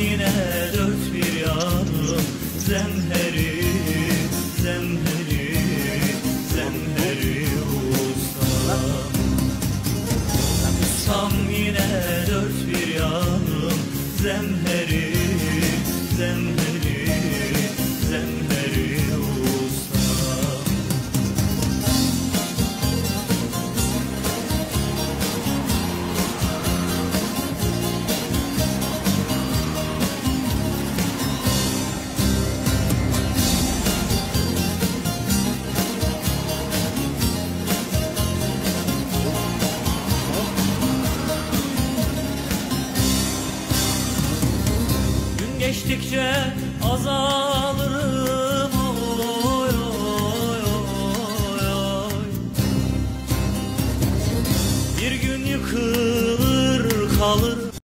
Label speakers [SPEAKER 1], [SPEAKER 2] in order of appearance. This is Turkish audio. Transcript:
[SPEAKER 1] yine dört bir yanım Zemheri, zemheri, zemheri ustam Ustam yine dört bir yanım Zemheri, zemheri, Geçtikçe azalırım oy, oy, oy, oy. Bir gün yıkılır kalır